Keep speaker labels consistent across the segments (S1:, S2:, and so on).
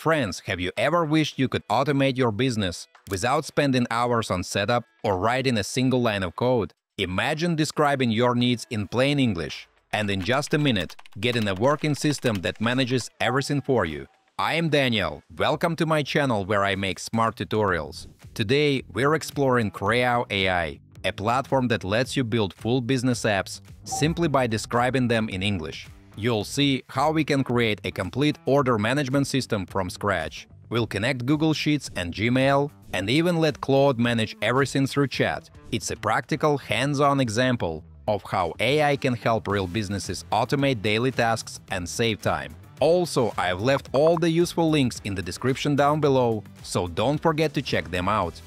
S1: Friends, have you ever wished you could automate your business without spending hours on setup or writing a single line of code? Imagine describing your needs in plain English and in just a minute getting a working system that manages everything for you. I am Daniel, welcome to my channel where I make smart tutorials. Today we're exploring Creao AI, a platform that lets you build full business apps simply by describing them in English. You'll see how we can create a complete order management system from scratch. We'll connect Google Sheets and Gmail, and even let Claude manage everything through chat. It's a practical, hands-on example of how AI can help real businesses automate daily tasks and save time. Also, I've left all the useful links in the description down below, so don't forget to check them out.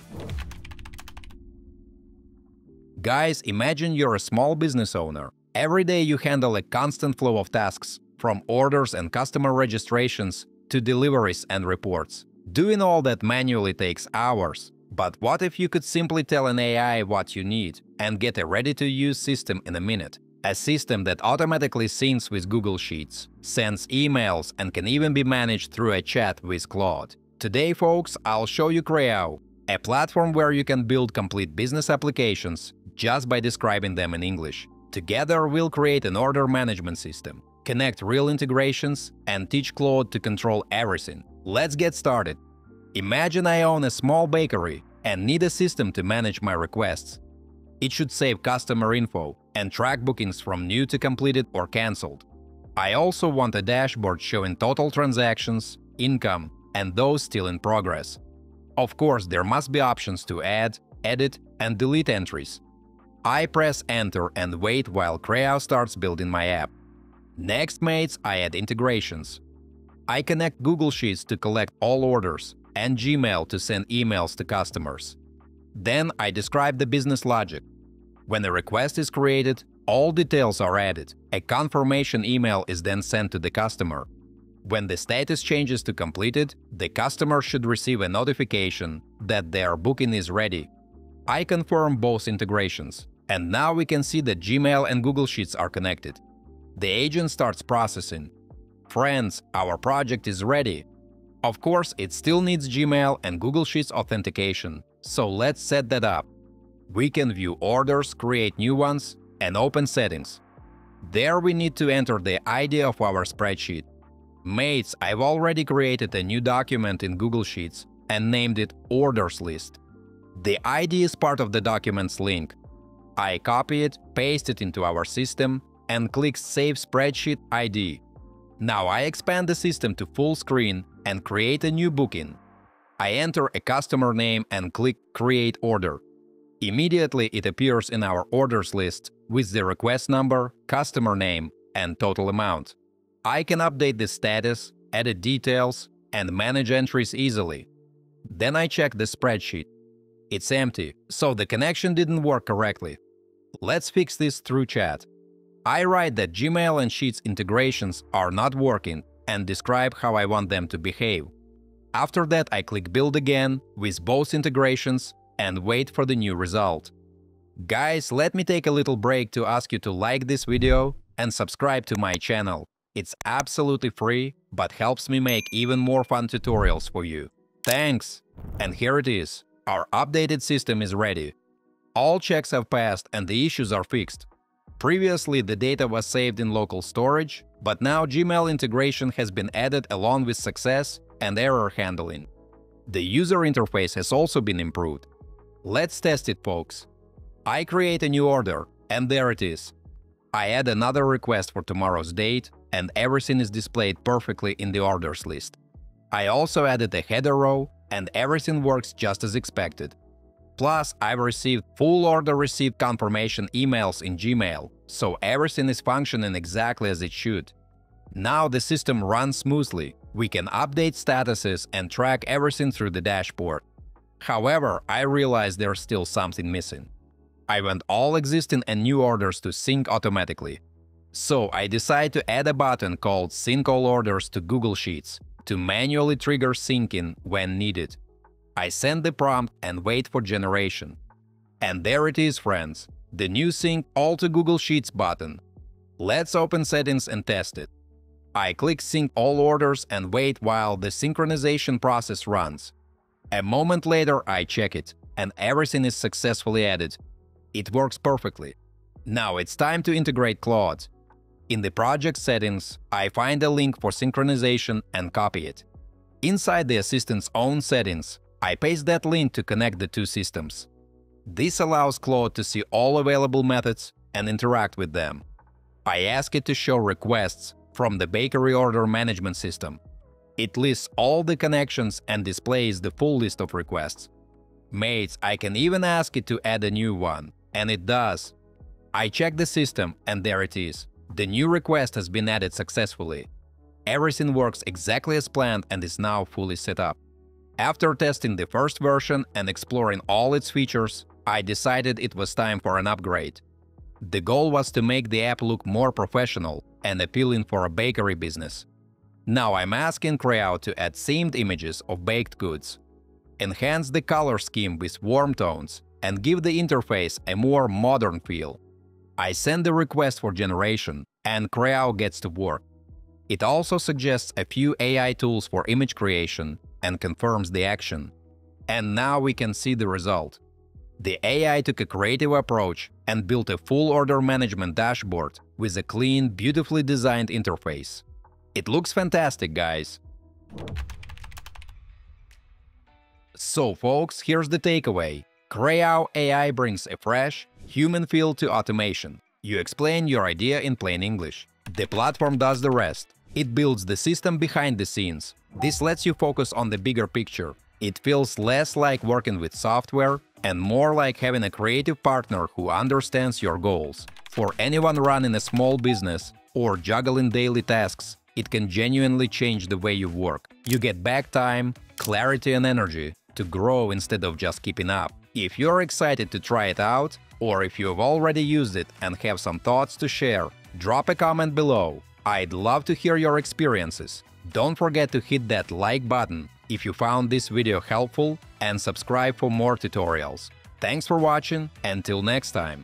S1: Guys, imagine you're a small business owner Every day you handle a constant flow of tasks, from orders and customer registrations to deliveries and reports. Doing all that manually takes hours. But what if you could simply tell an AI what you need and get a ready-to-use system in a minute? A system that automatically syncs with Google Sheets, sends emails and can even be managed through a chat with Claude. Today, folks, I'll show you Creao, a platform where you can build complete business applications just by describing them in English. Together, we'll create an order management system, connect real integrations, and teach Claude to control everything. Let's get started. Imagine I own a small bakery and need a system to manage my requests. It should save customer info and track bookings from new to completed or cancelled. I also want a dashboard showing total transactions, income, and those still in progress. Of course, there must be options to add, edit, and delete entries, I press enter and wait while Creao starts building my app. Next, mates, I add integrations. I connect Google Sheets to collect all orders and Gmail to send emails to customers. Then I describe the business logic. When a request is created, all details are added. A confirmation email is then sent to the customer. When the status changes to completed, the customer should receive a notification that their booking is ready. I confirm both integrations. And now we can see that Gmail and Google Sheets are connected. The agent starts processing. Friends, our project is ready. Of course, it still needs Gmail and Google Sheets authentication, so let's set that up. We can view orders, create new ones, and open settings. There we need to enter the ID of our spreadsheet. Mates, I've already created a new document in Google Sheets and named it Orders List. The ID is part of the document's link, I copy it, paste it into our system and click Save Spreadsheet ID. Now I expand the system to full screen and create a new booking. I enter a customer name and click Create Order. Immediately it appears in our orders list with the request number, customer name, and total amount. I can update the status, edit details, and manage entries easily. Then I check the spreadsheet. It's empty, so the connection didn't work correctly. Let's fix this through chat. I write that Gmail and Sheets integrations are not working and describe how I want them to behave. After that, I click Build again with both integrations and wait for the new result. Guys, let me take a little break to ask you to like this video and subscribe to my channel. It's absolutely free, but helps me make even more fun tutorials for you. Thanks! And here it is. Our updated system is ready. All checks have passed and the issues are fixed. Previously, the data was saved in local storage, but now Gmail integration has been added along with success and error handling. The user interface has also been improved. Let's test it, folks. I create a new order, and there it is. I add another request for tomorrow's date, and everything is displayed perfectly in the orders list. I also added a header row and everything works just as expected. Plus, I've received full order receipt confirmation emails in Gmail, so everything is functioning exactly as it should. Now the system runs smoothly, we can update statuses and track everything through the dashboard. However, I realized there's still something missing. I want all existing and new orders to sync automatically. So I decided to add a button called Sync All Orders to Google Sheets, to manually trigger syncing when needed. I send the prompt and wait for generation. And there it is, friends, the new Sync All to Google Sheets button. Let's open settings and test it. I click Sync all orders and wait while the synchronization process runs. A moment later, I check it, and everything is successfully added. It works perfectly. Now it's time to integrate Claude. In the project settings, I find a link for synchronization and copy it. Inside the assistant's own settings, I paste that link to connect the two systems. This allows Claude to see all available methods and interact with them. I ask it to show requests from the bakery order management system. It lists all the connections and displays the full list of requests. Mates, I can even ask it to add a new one, and it does. I check the system, and there it is. The new request has been added successfully. Everything works exactly as planned and is now fully set up. After testing the first version and exploring all its features, I decided it was time for an upgrade. The goal was to make the app look more professional and appealing for a bakery business. Now I'm asking Creao to add themed images of baked goods, enhance the color scheme with warm tones, and give the interface a more modern feel. I send the request for generation, and Creao gets to work. It also suggests a few AI tools for image creation and confirms the action. And now we can see the result. The AI took a creative approach and built a full order management dashboard with a clean, beautifully designed interface. It looks fantastic, guys! So folks, here's the takeaway. Creao AI brings a fresh, human feel to automation. You explain your idea in plain English. The platform does the rest. It builds the system behind the scenes. This lets you focus on the bigger picture. It feels less like working with software and more like having a creative partner who understands your goals. For anyone running a small business or juggling daily tasks, it can genuinely change the way you work. You get back time, clarity and energy to grow instead of just keeping up. If you're excited to try it out, or if you've already used it and have some thoughts to share, drop a comment below. I'd love to hear your experiences. Don't forget to hit that like button if you found this video helpful and subscribe for more tutorials. Thanks for watching, until next time!